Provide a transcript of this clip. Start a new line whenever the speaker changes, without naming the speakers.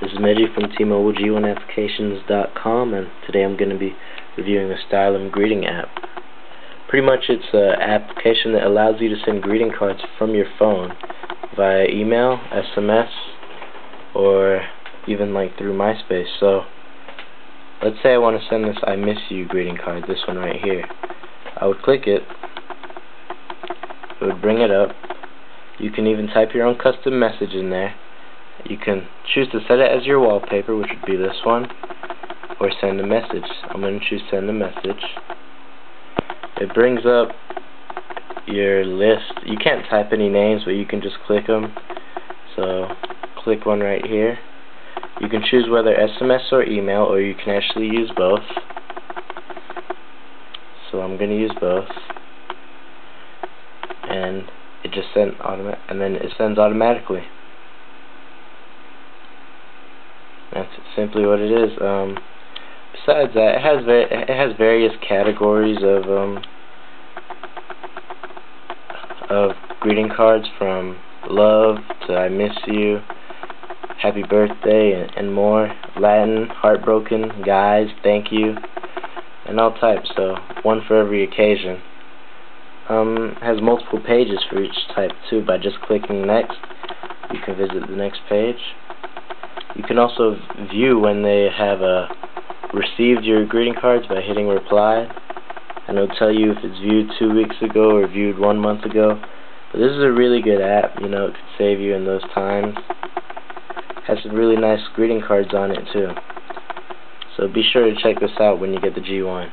This is Meji from T-Mobile G1Applications.com and today I'm going to be reviewing the Stylem greeting app. Pretty much it's an application that allows you to send greeting cards from your phone via email, SMS, or even like through MySpace. So let's say I want to send this I miss you greeting card, this one right here. I would click it, it would bring it up. You can even type your own custom message in there you can choose to set it as your wallpaper, which would be this one, or send a message. I'm going to choose send a message. It brings up your list. You can't type any names, but you can just click them. So, click one right here. You can choose whether SMS or email, or you can actually use both. So I'm going to use both. And it just sent automatic, and then it sends automatically. That's simply what it is. Um, besides that, it has it has various categories of um, of greeting cards from love to I miss you, happy birthday, and, and more. Latin, heartbroken, guys, thank you, and all types. So one for every occasion. Um, has multiple pages for each type too. By just clicking next, you can visit the next page. You can also view when they have uh, received your greeting cards by hitting reply. And it'll tell you if it's viewed two weeks ago or viewed one month ago. But this is a really good app, you know, it could save you in those times. Has some really nice greeting cards on it too. So be sure to check this out when you get the G1.